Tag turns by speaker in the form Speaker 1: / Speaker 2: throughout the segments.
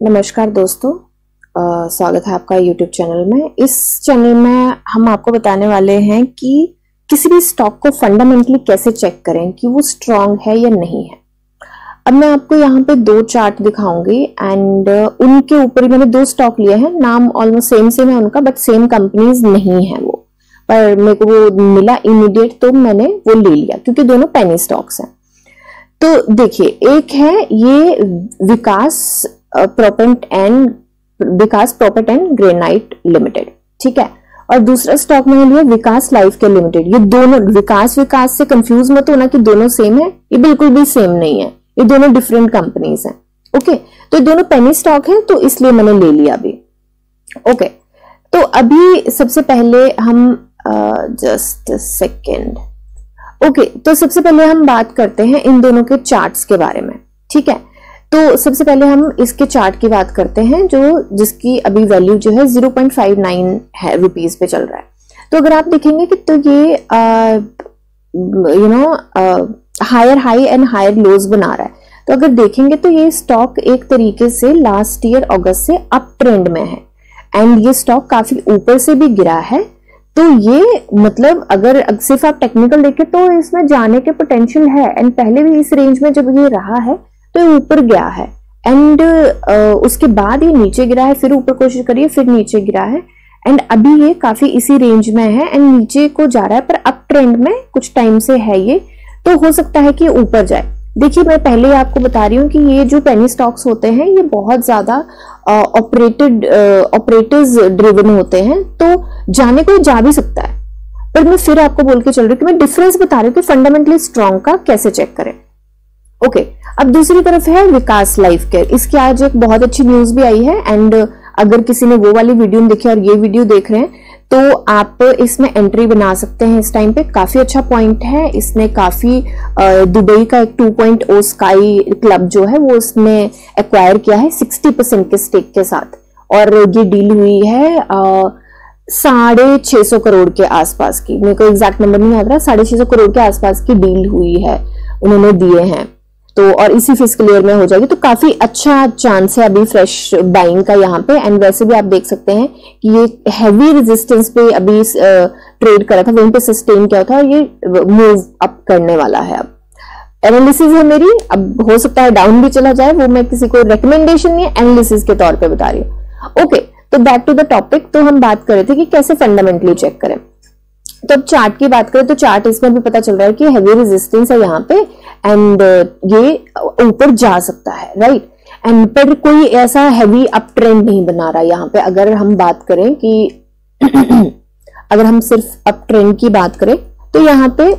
Speaker 1: नमस्कार दोस्तों स्वागत है आपका यूट्यूब चैनल में। इस चैनल में हम आपको बताने वाले हैं कि किसी भी स्टॉक को फंडामेंटली कैसे चेक करें कि वो स्ट्रांग है या नहीं है। अब मैं आपको यहाँ पे दो चार्ट दिखाऊँगी एंड उनके ऊपर ही मैंने दो स्टॉक लिए हैं। नाम ऑलमोस्ट सेम सेम है उनका बट सेम कंपनीज़ नहीं है वो। पर मेरे को वो मिला इमीडिएट तो मैंने वो ले लिया, क्योंकि दोनों पेनी स्टॉक्स हैं। तो देखिए, एक है ये Vikas proppant and Vikas proppant and granite limited ठीक है? और दूसरा स्टॉक मैंने लिया विकास लाइफ के लिमिटेड ये दोनों, विकास विकास से कंफ्यूज मत होना कि दोनों सेम है, ये बिल्कुल भी सेम नहीं है। ये दोनों डिफरेंट कंपनीज़ हैं ओके तो ये दोनों पेनी स्टॉक है तो इसलिए मैंने ले लिया अभी ओके तो अभी सबसे पहले हम जस्ट सेकेंड ओके तो सबसे पहले हम बात करते हैं इन दोनों के चार्ट्स के बारे में, ठीक है? तो सबसे पहले हम इसके चार्ट की बात करते हैं, जो जिसकी अभी वैल्यू जो है 0.59 है रुपीस पे चल रहा है। तो अगर आप देखेंगे कि तो ये you know higher high and higher lows बना रहा है। तो अगर देखेंगे तो ये स्टॉक एक तरीके से लास्ट ईयर अगस्त से अप ट्रेंड में है। एंड ये स्टॉक काफ़ी ऊपर से भी गिरा है। तो ये मतलब अगर सिर्फ़ आप टेक्निकल देखें तो इसमें जाने के पोटेंशियल है। एंड पहले भी इस रेंज में जब ये रहा है तो ऊपर गया है। एंड uh, उसके बाद ये नीचे गिरा है फिर ऊपर कोशिश करिए फिर नीचे गिरा है। एंड अभी ये काफ़ी इसी रेंज में है एंड नीचे को जा रहा है पर अप ट्रेंड में कुछ टाइम से है ये। तो हो सकता है कि ऊपर जाए। देखिए मैं पहले ही आपको बता रही हूँ कि ये जो पेनी स्टॉक्स होते हैं ये बहुत ज़्यादा ऑपरेटेड ऑपरेटर्स ड्रिवन होते हैं। तो जाने को जा भी सकता है। पर मैं फिर आपको बोल के चल रही हूँ कि मैं डिफरेंस बता रही हूँ कि फंडामेंटली स्ट्रॉन्ग का कैसे चेक करें। ओके okay, अब दूसरी तरफ़ है विकास लाइफ केयर। इसकी आज एक बहुत अच्छी न्यूज़ भी आई है एंड अगर किसी ने वो वाली वीडियो देखी और ये वीडियो देख रहे हैं तो आप इसमें एंट्री बना सकते हैं इस टाइम पे। काफ़ी अच्छा पॉइंट है। इसने काफ़ी दुबई का एक 2.0 स्काई क्लब जो है, वो उसने एक्वायर किया है 60 परसेंट के स्टेक के साथ। और ये डील हुई है साढ़े छह सौ करोड़ के आसपास की। मेरे को एग्जैक्ट नंबर नहीं याद रहा, साढ़े छह सौ करोड़ के आसपास की डील हुई है। उन्होंने दिए हैं। तो और इसी फ़िज़िकल ईयर में हो जाएगी। तो काफ़ी अच्छा चांस है अभी फ्रेश बाइंग का यहाँ पे। एंड वैसे भी आप देख सकते हैं कि ये हैवी रेजिस्टेंस पे अभी ट्रेड करा था। वहीं पे सस्टेन किया था और ये मूव अप करने वाला है अब। एनालिसिस है मेरी। अब हो सकता है डाउन भी चला जाए। वो मैं किसी को रिकमेंडेशन नहीं एनालिसिस के तौर पर बता रही हूँ। ओके तो बैक टू द टॉपिक तो हम बात कर रहे थे कि कैसे फंडामेंटली चेक करें। तो अब चार्ट की बात करें तो चार्ट इसमें भी पता चल रहा है कि हैवी रेजिस्टेंस है यहाँ पे। एंड uh, ये ऊपर जा सकता है राइट एंड पर कोई ऐसा हैवी अप ट्रेंड नहीं बना रहा यहाँ पे। अगर हम बात करें कि अगर हम सिर्फ़ अप ट्रेंड की बात करें तो यहाँ पे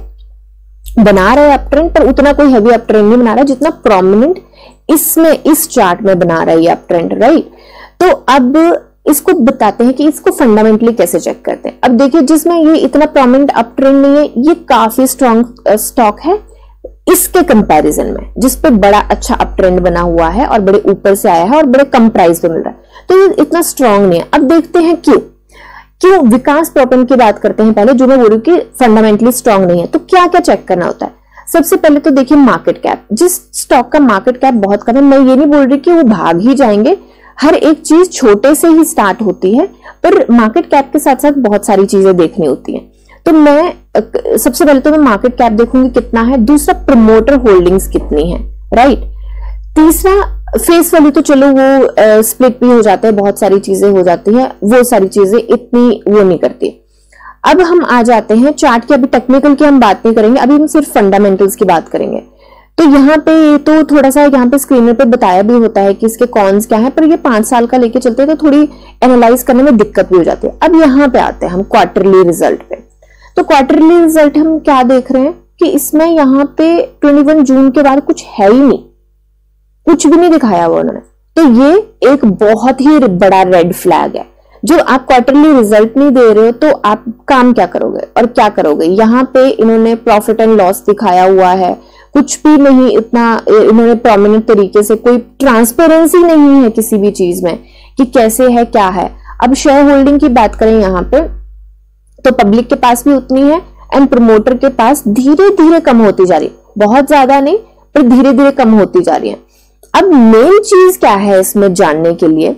Speaker 1: बना रहा है अप ट्रेंड पर उतना कोई हैवी अप ट्रेंड नहीं बना रहा जितना प्रोमिनेंट इसमें इस चार्ट में बना रहा है अप ट्रेंड राइट तो अब इसको बताते हैं कि इसको फंडामेंटली कैसे चेक करते हैं। अब देखिए जिसमें ये इतना प्रोमिनेंट अप ट्रेंड नहीं है ये काफ़ी स्ट्रॉन्ग स्टॉक है। इसके कंपैरिजन में, जिस पे बड़ा अच्छा अप ट्रेंड बना हुआ है और बड़े ऊपर से आया है और बड़े कम प्राइस पे मिल रहा है। तो ये इतना स्ट्रांग नहीं है। अब देखते हैं क्यों। क्यों विकास प्रॉपर्टी की बात करते हैं पहले, जो मैं बोल कि फंडामेंटली स्ट्रांग नहीं है। तो क्या क्या चेक करना होता है? सबसे पहले तो देखिए मार्केट कैप जिस स्टॉक का मार्केट कैप बहुत कम है, मैं ये नहीं बोल रही कि वो भाग ही जाएँगे। हर एक चीज़ छोटे से ही स्टार्ट होती है, पर मार्केट कैप के साथ साथ बहुत सारी चीज़ें देखनी होती हैं। तो मैं सबसे पहले तो मैं मार्केट कैप देखूँगी कितना है, दूसरा प्रमोटर होल्डिंग्स कितनी है राइट तीसरा फेस वाली तो चलो वो स्प्लिट भी हो जाता है, बहुत सारी चीज़ें हो जाती हैं, वो सारी चीज़ें इतनी वो नहीं करती। अब हम आ जाते हैं चार्ट की अभी टेक्निकल की हम बात नहीं करेंगे, अभी हम सिर्फ़ फंडामेंटल्स की बात करेंगे। तो यहाँ पे तो थोड़ा सा, यहाँ पे स्क्रीन पे बताया भी होता है कि इसके कॉन्स क्या है, पर ये पाँच साल का लेके चलते हैं तो थोड़ी एनालाइज करने में दिक्कत भी हो जाती है। अब यहाँ पे आते हैं हम क्वार्टरली रिज़ल्ट पे। तो क्वार्टरली रिज़ल्ट हम क्या देख रहे हैं? कि इसमें यहाँ पे 21 जून के बाद कुछ है ही नहीं। कुछ भी नहीं दिखाया हुआ उन्होंने। तो ये एक बहुत ही बड़ा रेड फ्लैग है। जो आप क्वार्टरली रिज़ल्ट नहीं दे रहे हो तो आप काम क्या करोगे? और क्या करोगे? यहाँ पे इन्होंने प्रॉफिट एंड लॉस दिखाया हुआ है। कुछ भी नहीं, इतना इन्होंने प्रोमिनेंट तरीके से कोई ट्रांसपेरेंसी नहीं है किसी भी चीज़ में कि कैसे है, क्या है। अब शेयर होल्डिंग की बात करें यहाँ पे तो पब्लिक के पास भी उतनी है एंड प्रमोटर के पास धीरे धीरे कम होती जा रही है। बहुत ज़्यादा नहीं, पर धीरे धीरे कम होती जा रही है। अब मेन चीज़ क्या है इसमें जानने के लिए?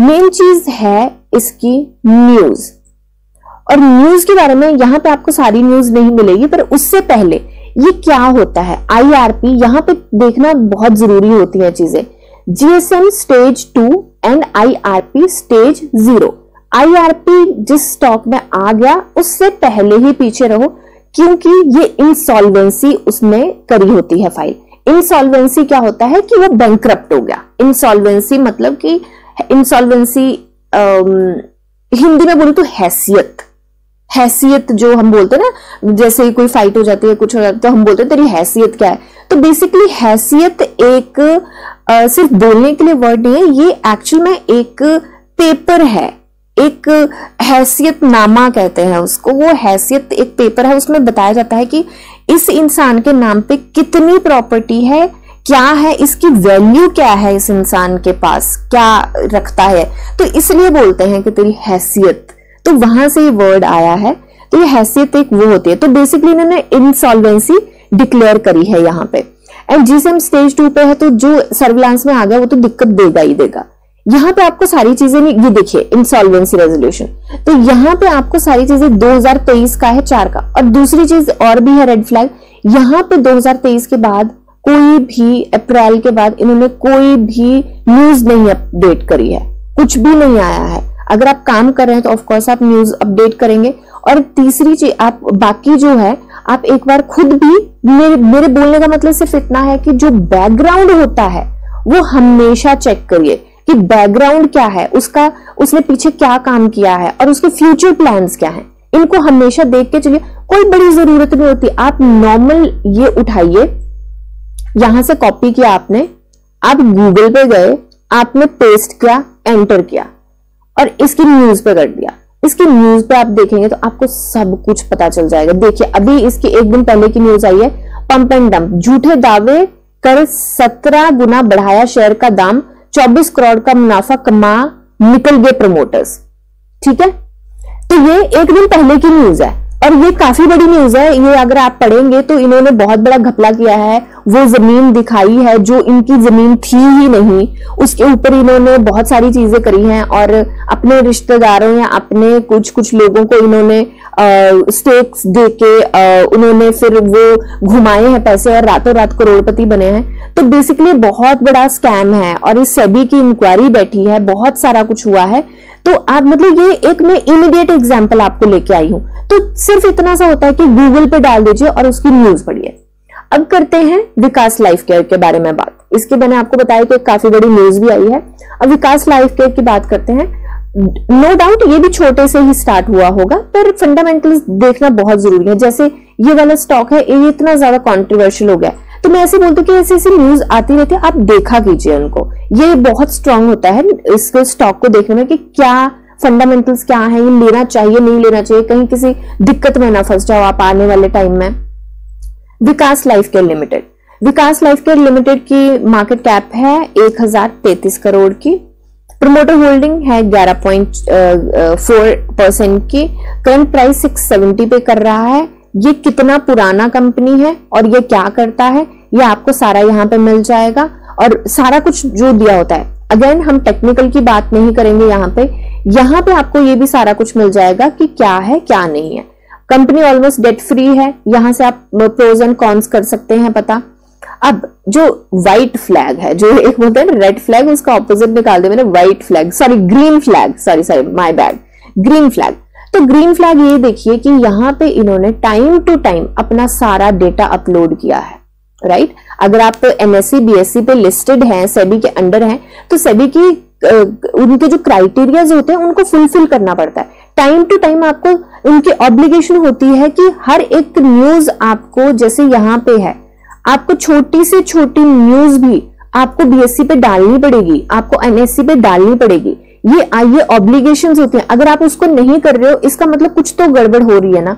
Speaker 1: मेन चीज़ है इसकी न्यूज़ और न्यूज़ के बारे में यहाँ पे आपको सारी न्यूज़ नहीं मिलेगी, पर उससे पहले ये क्या होता है? आईआरपी यहाँ पे देखना बहुत ज़रूरी होती है चीज़ें। GSM stage two and IRP stage zero IRP जिस स्टॉक में आ गया उससे पहले ही पीछे रहो क्योंकि ये इंसॉल्वेंसी उसमें करी होती है फ़ाइल इंसॉल्वेंसी क्या होता है कि वो बैंक हो गया. इंसॉल्वेंसी मतलब कि इंसॉल्वेंसी हिंदी में बोले तो हैसियत. हैसियत जो हम बोलते हैं ना जैसे ही कोई फाइट हो जाती है कुछ हो जाता है तो हम बोलते हैं तेरी हैसियत क्या है? तो बेसिकली हैसियत एक आ, सिर्फ़ बोलने के लिए वर्ड नहीं है ये एक्चुअल में एक पेपर है. एक हैसियत नामा कहते हैं उसको। वो हैसियत एक पेपर है, उसमें बताया जाता है कि इस इंसान के नाम पे कितनी प्रॉपर्टी है, क्या है, इसकी वैल्यू क्या है इस इंसान के पास, क्या रखता है। तो इसलिए बोलते हैं कि तेरी हैसियत। तो वहाँ से ये वर्ड आया है तो ये हैसियत एक वो होती है। तो बेसिकली इन्होंने इंसॉल्वेंसी डिक्लेयर करी है यहाँ पे। एंड जिसम स्टेज टू पे है तो जो सर्विलांस में आ गया, वो तो दिक्कत देगा ही देगा। यहाँ पे आपको सारी चीज़ें ये देखिए इंसॉल्वेंसी रेजोल्यूशन तो यहाँ पे आपको सारी चीज़ें 2023 का है चार का, और दूसरी चीज़ और भी है रेड फ्लैग यहाँ पे 2023 के बाद कोई भी अप्रैल के बाद इन्होंने कोई भी न्यूज़ नहीं अपडेट करी है। कुछ भी नहीं आया है। अगर आप काम कर रहे हैं तो ऑफकोर्स आप न्यूज़ अपडेट करेंगे। और तीसरी चीज़, आप, बाकी जो है, आप एक बार खुद भी, मेरे मेरे बोलने का मतलब सिर्फ़ इतना है कि जो बैकग्राउंड होता है, वो हमेशा चेक करिए। बैकग्राउंड क्या है? उसका, उसने पीछे क्या काम किया है? और उसके फ्यूचर प्लान्स क्या है? इनको हमेशा देख के चलिए, कोई बड़ी ज़रूरत नहीं होती। आप नॉर्मल ये उठाइए। यहाँ से कॉपी किया आपने। आप गूगल पे गए, आपने पेस्ट किया एंटर किया। और इसकी न्यूज़ पे कर दिया। इसकी न्यूज़ पे आप देखेंगे तो आपको सब कुछ पता चल जाएगा। देखिए, अभी इसकी एक दिन पहले की न्यूज़ आई है पंप एंड डंप झूठे दावे कर सत्रह गुना बढ़ाया शेयर का दाम। चौबीस करोड़ का मुनाफा कमा निकल गए प्रमोटर्स ठीक है? तो ये एक दिन पहले की न्यूज़ है और ये काफ़ी बड़ी न्यूज़ है। ये अगर आप पढ़ेंगे तो इन्होंने बहुत बड़ा घपला किया है। वो ज़मीन दिखाई है जो इनकी ज़मीन थी ही नहीं। उसके ऊपर इन्होंने बहुत सारी चीज़ें करी हैं और अपने रिश्तेदारों या अपने कुछ कुछ लोगों को इन्होंने स्टेक्स दे के उन्होंने फिर वो घुमाए हैं पैसे और रातों रात करोड़पति बने हैं। तो बेसिकली बहुत बड़ा स्कैम है और इस सेबी की इंक्वायरी बैठी है, बहुत सारा कुछ हुआ है। तो आप मतलब ये एक मैं इमीडिएट एग्ज़ाम्पल आपको लेके आई हूँ। तो सिर्फ़ इतना सा होता है कि गूगल पे डाल दीजिए और उसकी न्यूज़ पढ़िए। अब करते हैं विकास लाइफ केयर के बारे में बात। इसके मैंने आपको बताया कि काफ़ी बड़ी न्यूज़ भी आई है। अब विकास लाइफ केयर की बात करते हैं। नो डाउट ये भी छोटे से ही स्टार्ट हुआ होगा, पर फंडामेंटल्स देखना बहुत ज़रूरी है। जैसे ये वाला स्टॉक है, ये इतना ज़्यादा कॉन्ट्रोवर्शियल हो गया तो मैं ऐसे बोलती हूँ कि ऐसी ऐसी न्यूज़ आती रहती है, आप देखा कीजिए उनको। ये बहुत स्ट्रांग होता है इसके स्टॉक को देखने में कि क्या फंडामेंटल्स क्या है, ये लेना चाहिए, नहीं लेना चाहिए, कहीं किसी दिक्कत में ना फंस जाओ आप आने वाले टाइम में। Vikas life care limited. Vikas life care limited की मार्केट कैप है एक करोड़ की। प्रोमोटर होल्डिंग है ग्यारह पॉइंट फोर परसेंट की। करंट प्राइस सिक्स सेवेंटी पे कर रहा है। ये कितना पुराना कंपनी है और ये क्या करता है? ये आपको सारा यहाँ पे मिल जाएगा। और सारा कुछ जो दिया होता है। अगेन हम टेक्निकल की बात नहीं करेंगे यहाँ पे। यहाँ पे आपको ये भी सारा कुछ मिल जाएगा कि क्या है, क्या नहीं है। कंपनी ऑलमोस्ट डेट फ्री है। यहाँ से आप प्रोज एंड कॉन्स कर सकते हैं, पता। अब जो व्हाइट फ्लैग है, जो एक बोलते हैं रेड फ्लैग उसका ऑपोजिट निकाल दे मैंने white flag sorry green flag sorry sorry my bad green flag तो ग्रीन फ्लैग ये देखिए कि यहाँ पे इन्होंने टाइम टू टाइम अपना सारा डेटा अपलोड किया है राइट right? अगर आप एमएससी बीएससी पे लिस्टेड हैं सेबी के अंडर हैं तो सेबी की उनके जो क्राइटेरियाज होते हैं, उनको फुलफिल करना पड़ता है टाइम टू टाइम आपको उनकी ऑब्लिगेशन होती है कि हर एक न्यूज़ आपको जैसे यहाँ पे है आपको छोटी से छोटी न्यूज़ भी आपको बीएससी पे डालनी पड़ेगी, आपको एनएससी पे डालनी पड़ेगी। ये ये ऑब्लिगेशन होती हैं। अगर आप उसको नहीं कर रहे हो, इसका मतलब कुछ तो गड़बड़ हो रही है ना?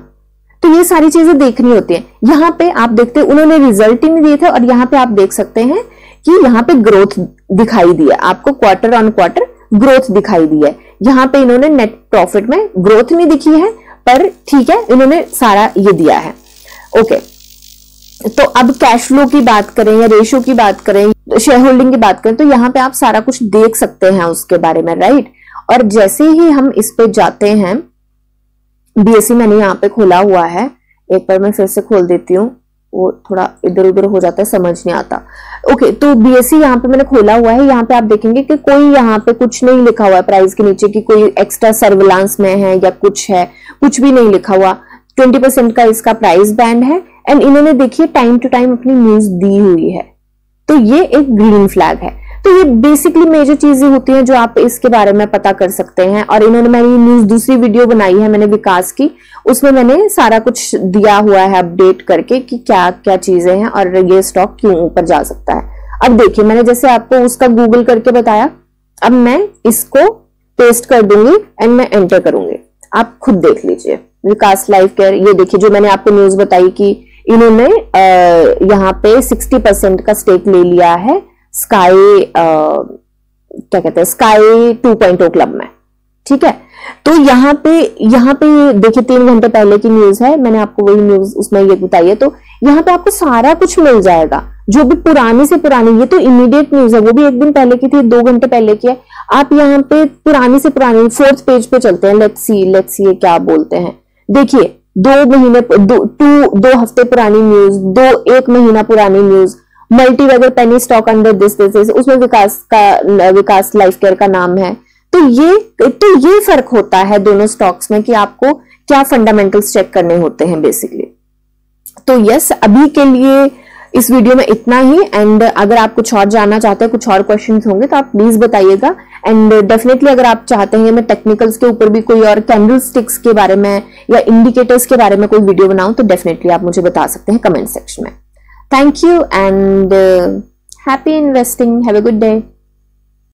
Speaker 1: तो ये सारी चीज़ें देखनी होती है। यहाँ पे आप देखते हैं उन्होंने रिज़ल्ट ही नहीं दिए थे और यहाँ पे आप देख सकते हैं कि यहाँ पे ग्रोथ दिखाई दी है। आपको क्वार्टर ऑन क्वार्टर ग्रोथ दिखाई दी है। यहाँ पे इन्होंने नेट प्रॉफिट में ग्रोथ नहीं दिखी है, पर ठीक है, इन्होंने सारा ये दिया है। ओके तो अब कैश फ्लो की बात करें या रेशो की बात करें शेयर होल्डिंग की बात करें तो यहाँ पे आप सारा कुछ देख सकते हैं उसके बारे में राइट और जैसे ही हम इस पे जाते हैं बीएससी मैंने यहाँ पे खोला हुआ है। एक बार मैं फिर से खोल देती हूँ। वो थोड़ा इधर उधर हो जाता है, समझ नहीं आता। ओके तो बीएससी यहाँ पे मैंने खोला हुआ है। यहाँ पे आप देखेंगे कि कोई यहाँ पे कुछ नहीं लिखा हुआ है प्राइस के नीचे की कोई एक्स्ट्रा सर्विलांस में है या कुछ है, कुछ भी नहीं लिखा हुआ। ट्वेंटी परसेंट का इसका प्राइस बैंड है। एंड इन्होंने देखिए टाइम टू टाइम अपनी न्यूज़ दी हुई है। तो ये एक ग्रीन फ्लैग है। तो ये बेसिकली मेजर चीज़ें होती हैं जो आप इसके बारे में पता कर सकते हैं। और इन्होंने मेरी न्यूज़ दूसरी वीडियो बनाई है मैंने विकास की। उसमें मैंने सारा कुछ दिया हुआ है अपडेट करके कि क्या क्या चीज़ें हैं और ये स्टॉक क्यों ऊपर जा सकता है। अब देखिए, मैंने जैसे आपको उसका गूगल करके बताया। अब मैं इसको पेस्ट कर दूँगी एंड मैं एंटर करूँगी। आप खुद देख लीजिए। विकास लाइफ केयर ये देखिए जो मैंने आपको न्यूज़ बताई कि इन्होंने यहाँ पे 60 परसेंट का स्टेक ले लिया है स्काई क्या कहते हैं स्काई 2.0 क्लब में। ठीक है? तो यहाँ पे यहाँ पे देखिए, तीन घंटे पहले की न्यूज़ है, मैंने आपको वही न्यूज़ उसमें ये बताई है तो यहाँ पे आपको सारा कुछ मिल जाएगा, जो भी पुरानी से पुरानी, ये तो इमीडिएट न्यूज़ है, वो भी एक दिन पहले की थी, दो घंटे पहले की है। आप यहाँ पे पुरानी से पुरानी फोर्थ पेज पे चलते हैं लेट्स सी लेट्स सी क्या बोलते हैं। देखिए दो महीने दो टू दो हफ़्ते पुरानी न्यूज़ दो, एक महीना पुरानी news multi bagger penny stock under this this उसमें विकास का, विकास लाइफ केयर का नाम है। तो ये तो ये फ़र्क होता है दोनों स्टॉक्स में कि आपको क्या फंडामेंटल्स चेक करने होते हैं बेसिकली तो यस अभी के लिए इस वीडियो में इतना ही एंड अगर आप कुछ और जानना चाहते हैं, कुछ और क्वेश्चंस होंगे तो आप प्लीज़ बताइएगा। एंड डेफिनेटली अगर आप चाहते हैं मैं टेक्निकल्स के ऊपर भी कोई और कैंडल स्टिक्स के बारे में या इंडिकेटर्स के बारे में कोई वीडियो बनाऊँ तो डेफिनेटली आप मुझे बता सकते हैं कमेंट सेक्शन में। Thank you and happy investing have a good day